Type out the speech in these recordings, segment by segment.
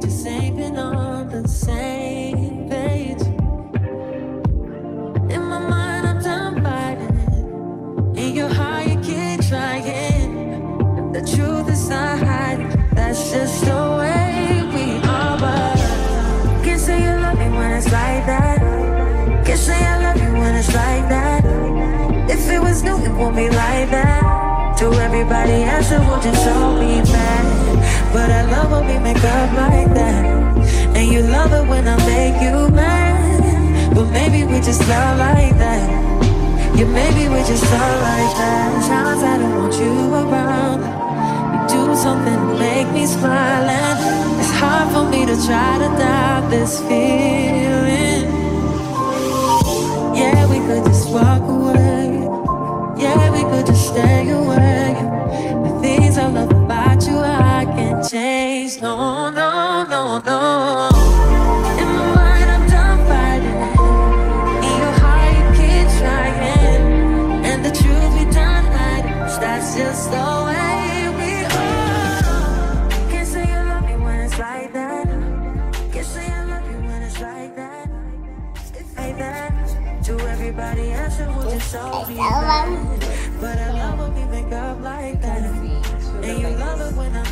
just ain't been on the same page. In my mind, I'm done fighting. In your heart, you keep trying. The truth is not hiding. That's just the way we are. But can't say you love me when it's like that. Can't say I love you when it's like that. If it was new, it won't be like that. To everybody else, it would just be bad. But I love when we make up like that. And you love it when I make you mad. But maybe we just love like that. Yeah, maybe we just love like that. Times I don't want you around. You do something to make me smile. And it's hard for me to try to doubt this feeling. Yeah, we could just walk away. Yeah, we could just stay away. I love about you, I can't change. No, no, no, no.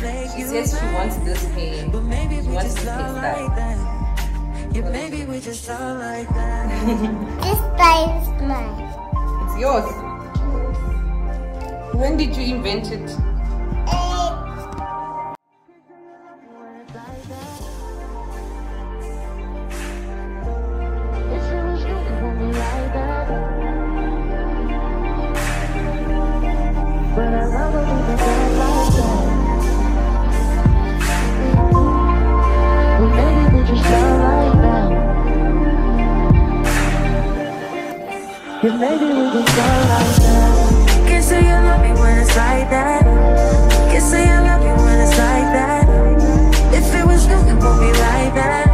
She you says she wants this hair. But maybe She we wants just this love like that. Yeah, maybe we just love like that. This style is mine. It's yours. When did you invent it? Yeah, maybe we just love like that. Can't say you love me when it's like that. Can't say I love you when it's like that. If it was you, it won't be like that.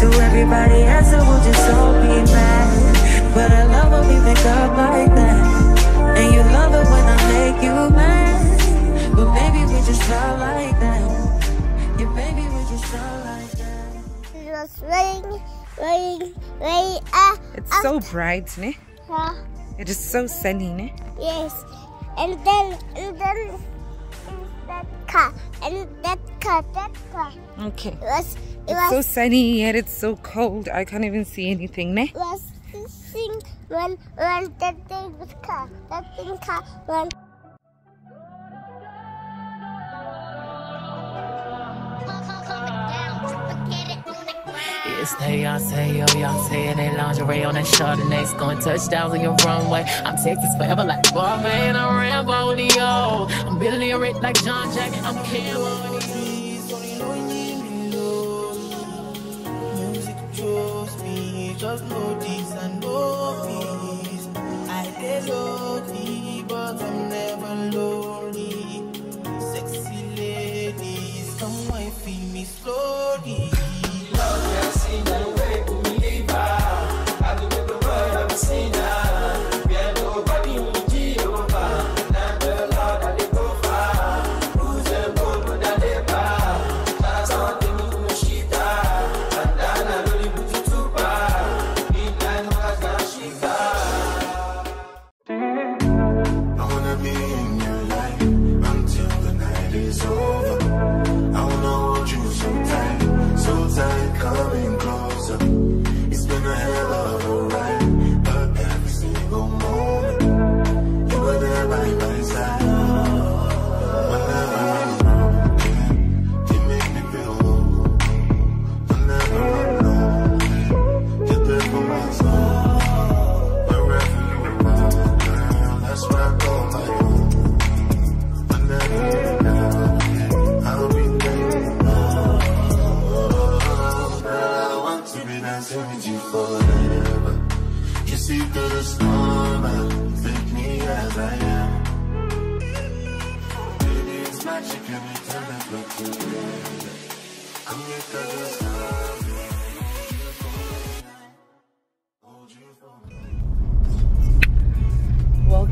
To everybody else, it will just all be bad. But I love when we make up like that. And you love it when I make you mad. But maybe we just love like that. Yeah, maybe we just love like that. it was raining, raining, raining. Ah, It's ah, so bright, ne? It is so sunny, ne? yes. And then, and then, that car, and that car, that car. Okay. It was, it It's so sunny yet it's so cold. I can't even see anything, ne? was sing when, when that thing was car, that thing car, when. It's Beyonce, yo, Beyonce, and they lingerie on that Chardonnay, scoring touchdowns on your runway. I'm Texas forever like Bombay, and I'm Rambo, yo. I'm Rick like John Jack, I'm Cameron. Music chose me, just know this and know this. I dey lonely, but I'm never lonely. Sexy ladies, come feel me slowly.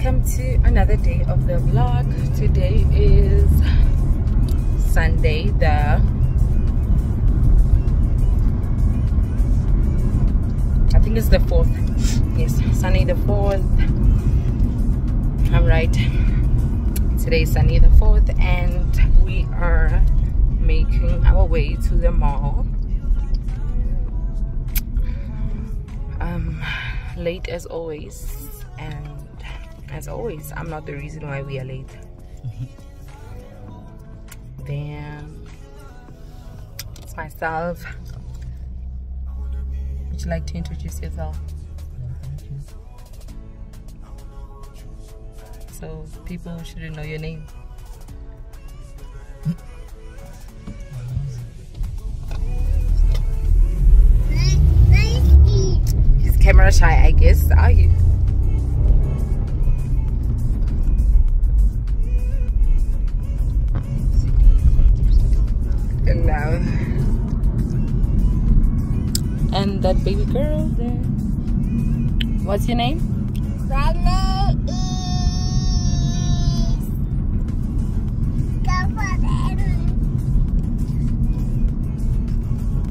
Welcome to another day of the vlog. Today is sunday the i think it's the fourth. Yes sunday the fourth. I'm right. Today is sunday the fourth and we are making our way to the mall. Um late as always as always i'm not the reason why we are late. Then it's myself. Would you like to introduce yourself? So people shouldn't know your name. He's camera shy i guess? Are you baby girl there. What's your name? My name is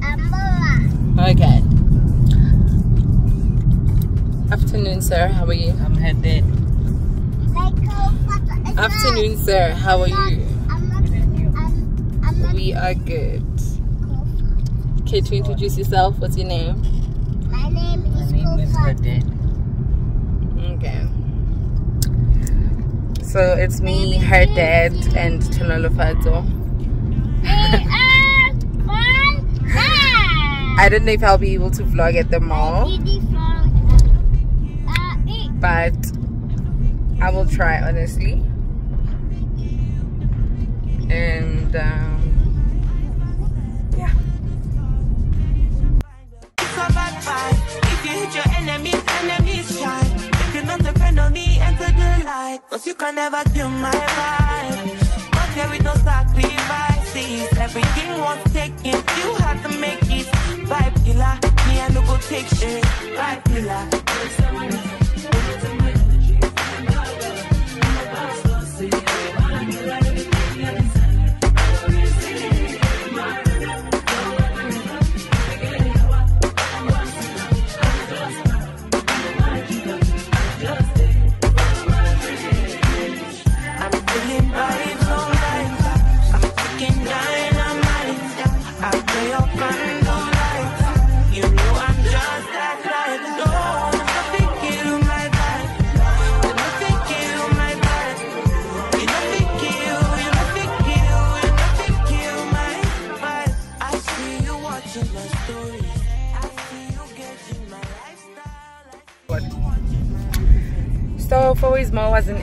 Amora. okay. Afternoon sir. How are you? I'm headed. afternoon sir. How are you? I'm not, I'm, I'm not we are good. Okay to introduce yourself? What's your name My is name is Kofa. headed. Okay. So it's me, her dad, and Tonolofato. I don't know if I'll be able to vlog at the mall, but I will try honestly. And um, Cause you can never kill my vibe. Not there with no sacrifices. Everything was taken. You had to make it. Vibe killer. Me, I no go take shit. Vibe killer.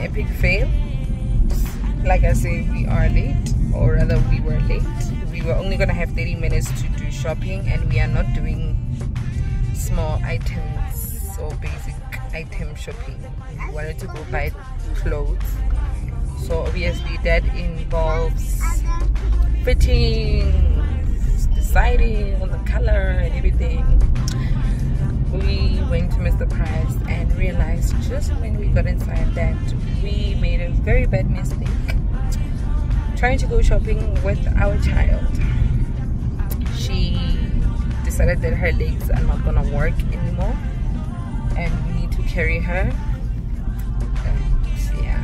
Epic fail. Like I said, we are late, or rather, we were late. We were only gonna have 30 minutes to do shopping, and we are not doing small items or basic item shopping. We wanted to go buy clothes. So obviously, that involves fitting deciding on the color and everything we went to Mr. Price and realized just when we got inside that we made a very bad mistake trying to go shopping with our child. She decided that her legs are not gonna work anymore and we need to carry her. And yeah.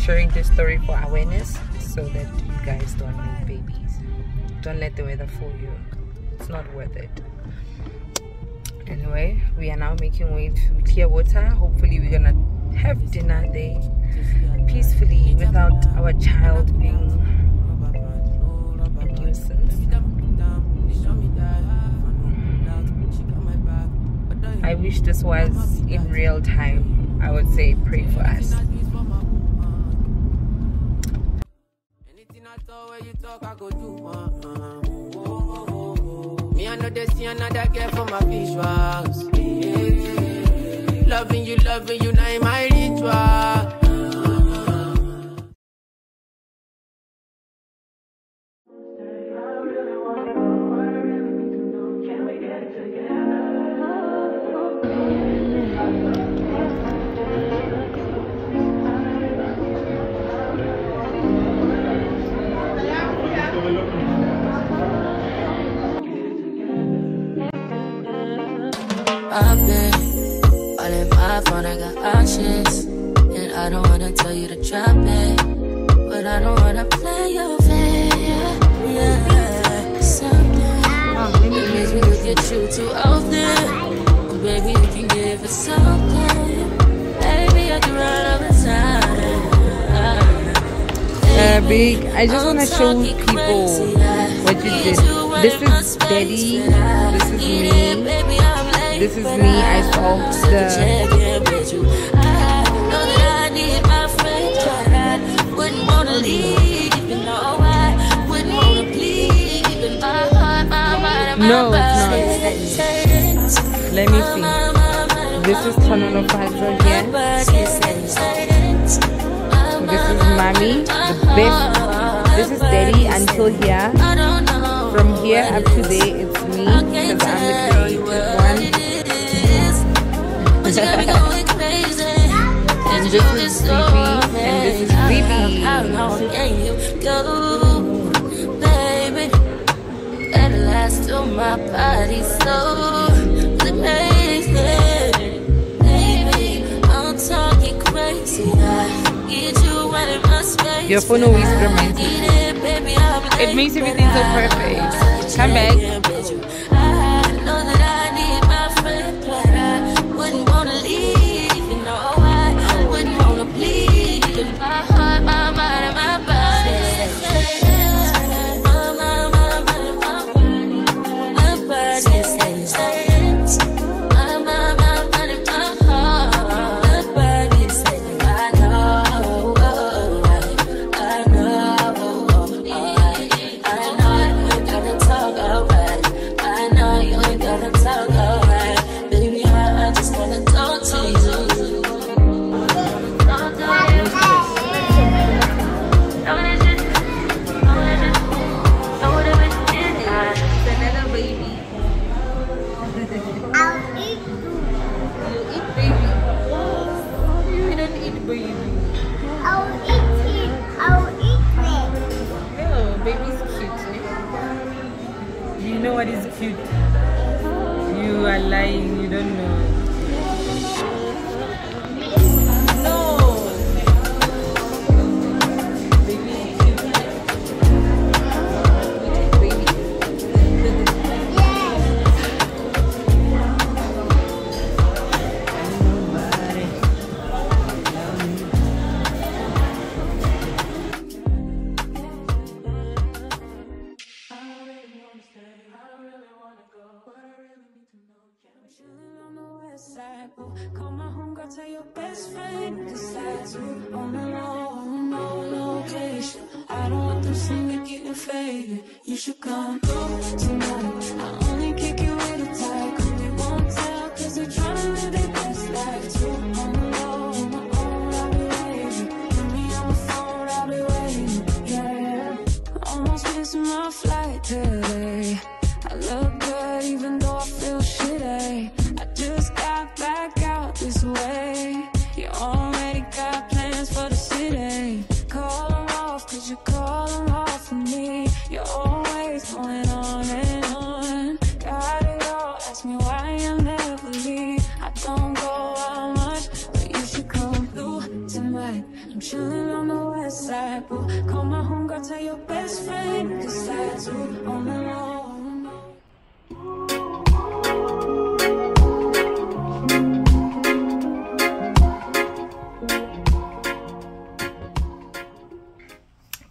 Sharing this story for awareness so that you guys don't make babies. Don't let the weather fool you. It's not worth it anyway we are now making way to clearwater hopefully we're gonna have dinner there peacefully without our child being i wish this was in real time. I would say pray for us another girl for my visuals. Loving you, loving you, now in my ritual. Uh, big. I just want to show people what you did. This is Daddy. This is me. This is me. I solved the. No, it's not. Let me see. This is Tonono Fazzo here. Mommy. The best. This is Daddy until here. From here up to there, it's me because I'm the creative one. and this is Bibi. And this is Bibi. To my body so Your phone always reminds me. It makes everything so perfect. Come back. Cute? You are lying. You don't know. On the low, side. Call my home girl, tell your best friend. Decide to on the low.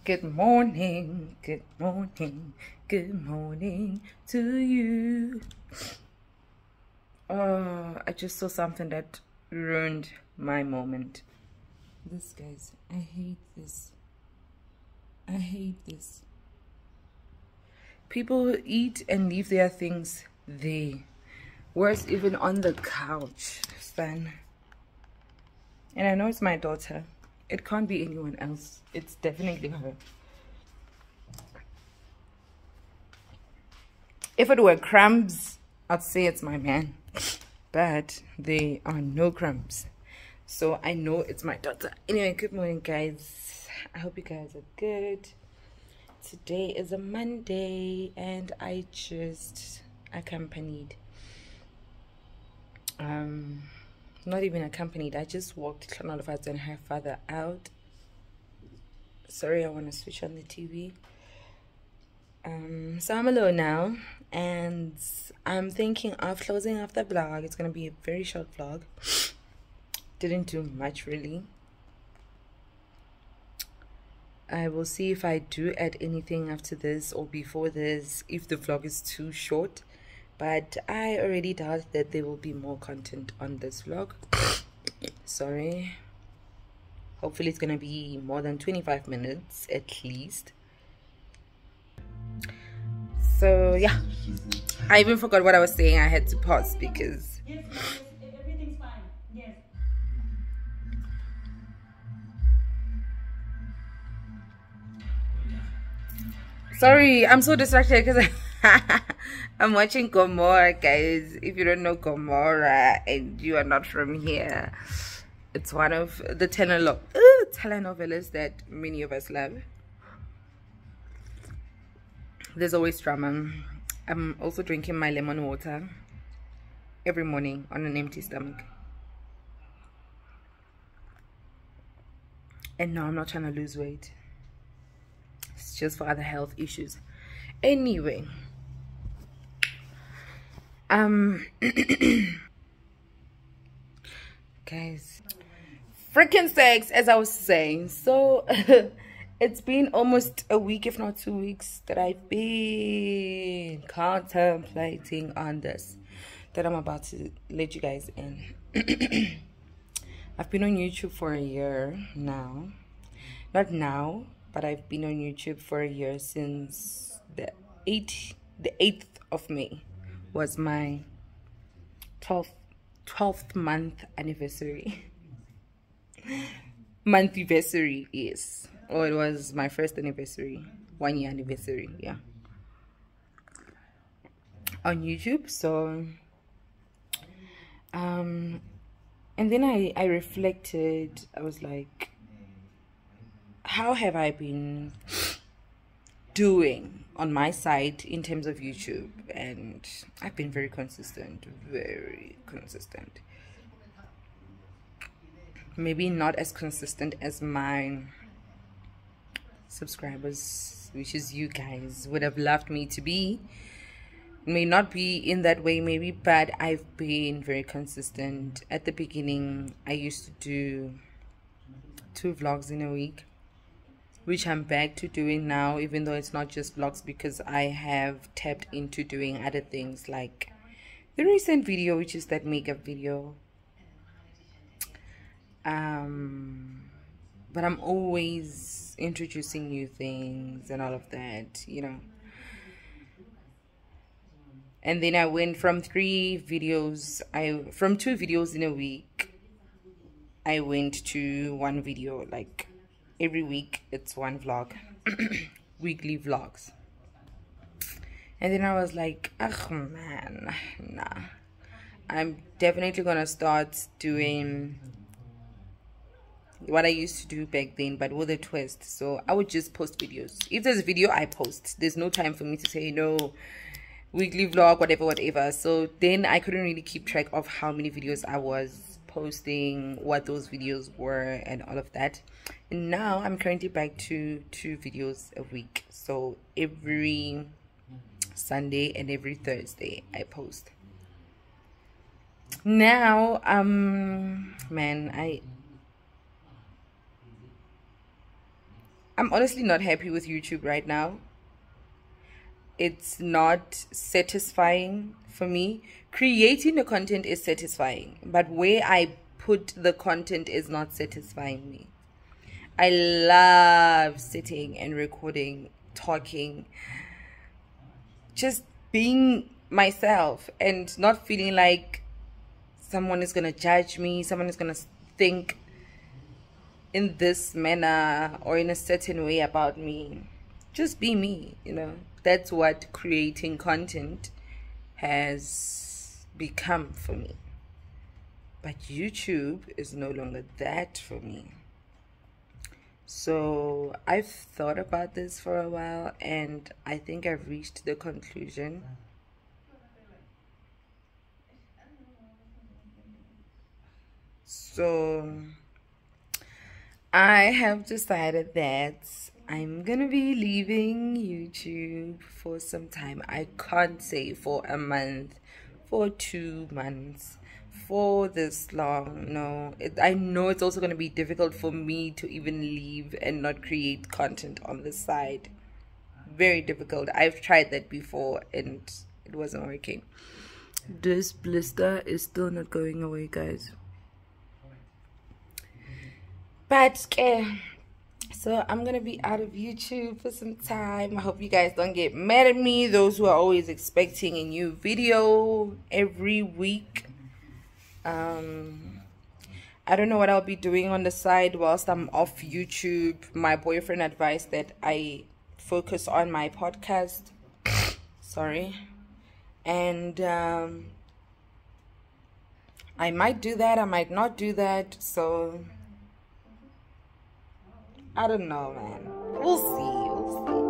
Good morning, good morning, good morning to you. Oh, I just saw something that ruined my moment. This, guys, I hate this. I hate this. People eat and leave their things there. Worse, even on the couch, son. And I know it's my daughter. It can't be anyone else. It's definitely her. If it were crumbs, I'd say it's my man. But there are no crumbs. So I know it's my daughter. Anyway, good morning, guys. I hope you guys are good. Today is a Monday, and I just accompanied um not even accompanied i just walked Clonolifats and her father out. Sorry i want to switch on the tv um so i'm alone now and i'm thinking of closing off the vlog. It's going to be a very short vlog. Didn't do much really I will see if I do add anything after this or before this if the vlog is too short. But I already doubt that there will be more content on this vlog. Sorry. Hopefully it's gonna be more than 25 minutes at least. So yeah. I even forgot what I was saying. I had to pause because Sorry, I'm so distracted because I'm watching Gomora, guys. If you don't know Gomora and you are not from here, it's one of the teleno uh, telenovelas that many of us love. There's always drama. I'm also drinking my lemon water every morning on an empty stomach. And no, I'm not trying to lose weight just for other health issues. Anyway um guys freaking sex as i was saying. So it's been almost a week if not two weeks that i've been contemplating on this that i'm about to let you guys in. I've been on youtube for a year now. Not now but I've been on YouTube for a year since the 8th, the 8th of May was my 12th, 12th month anniversary. month anniversary, yes. Or it was my first anniversary, one year anniversary, yeah. On YouTube, so um and then I I reflected, I was like how have I been doing on my side in terms of YouTube? And I've been very consistent, very consistent. Maybe not as consistent as my subscribers, which is you guys, would have loved me to be. May not be in that way, maybe, but I've been very consistent. At the beginning, I used to do two vlogs in a week which I'm back to doing now, even though it's not just vlogs because I have tapped into doing other things like the recent video, which is that makeup video. Um, but I'm always introducing new things and all of that, you know. And then I went from three videos, I from two videos in a week, I went to one video like every week it's one vlog. Weekly vlogs. And then i was like oh man nah. I'm definitely gonna start doing what i used to do back then but with a twist. So i would just post videos. If there's a video i post. There's no time for me to say no weekly vlog whatever whatever. So then i couldn't really keep track of how many videos i was posting what those videos were and all of that. And now i'm currently back to two videos a week. So every sunday and every thursday i post. Now um man i i'm honestly not happy with youtube right now. It's not satisfying for me creating the content is satisfying but where i put the content is not satisfying me. I love sitting and recording talking just being myself and not feeling like someone is gonna judge me someone is gonna think in this manner or in a certain way about me. Just be me you know. That's what creating content has become for me. But YouTube is no longer that for me. So I've thought about this for a while and I think I've reached the conclusion so I have decided that I'm gonna be leaving YouTube for some time. I can't say for a month, for two months, for this long. No, it, I know it's also gonna be difficult for me to even leave and not create content on the side. Very difficult. I've tried that before and it wasn't working. This blister is still not going away, guys. But yeah so i'm gonna be out of youtube for some time. I hope you guys don't get mad at me those who are always expecting a new video every week. Um i don't know what i'll be doing on the side whilst i'm off youtube. My boyfriend advised that i focus on my podcast. Sorry. And um i might do that i might not do that so I don't know, man. We'll see. We'll see.